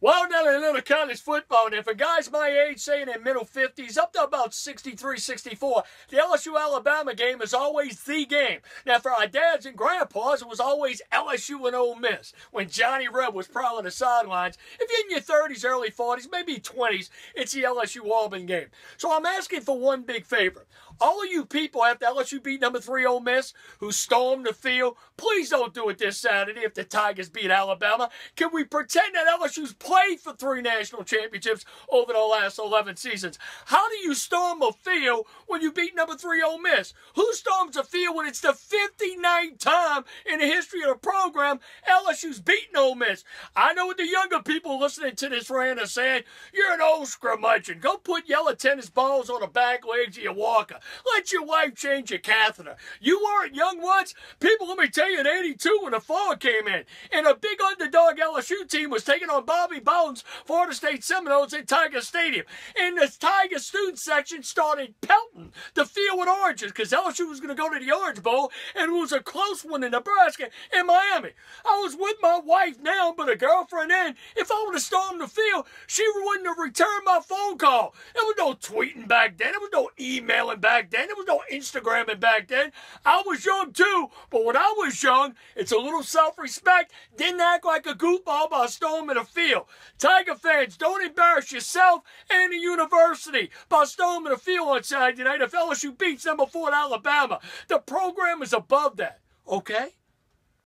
Well, now a little college football, and for guys my age, saying in middle 50s, up to about 63, 64, the LSU Alabama game is always the game. Now, for our dads and grandpas, it was always LSU and Ole Miss. When Johnny Reb was prowling the sidelines, if you're in your 30s, early 40s, maybe 20s, it's the LSU Auburn game. So I'm asking for one big favor. All of you people after LSU beat number three Ole Miss who stormed the field, please don't do it this Saturday if the Tigers beat Alabama. Can we pretend that LSU's played for three national championships over the last 11 seasons? How do you storm a field when you beat number three Ole Miss? Who storms a field when it's the 59th time in the history of the program LSU's beaten Ole Miss? I know what the younger people listening to this rant are saying. You're an old scrummaging. Go put yellow tennis balls on the back legs of your walker. Let your wife change your catheter. You weren't young once. People, let me tell you, in 82 when the fall came in, and a big underdog LSU team was taking on Bobby Bowden's, Florida State Seminoles at Tiger Stadium. And the Tiger student section started pelting the field with oranges because LSU was going to go to the Orange Bowl, and it was a close one in Nebraska and Miami. I was with my wife now, but a girlfriend then. If I would have stormed the field, she wouldn't have returned my phone call. There was no tweeting back then. There was no emailing back back then. There was no Instagramming back then. I was young too, but when I was young, it's a little self-respect. Didn't act like a goofball by storming the field. Tiger fans, don't embarrass yourself and the university by storming the field on Saturday night if LSU beats number four Alabama. The program is above that, okay?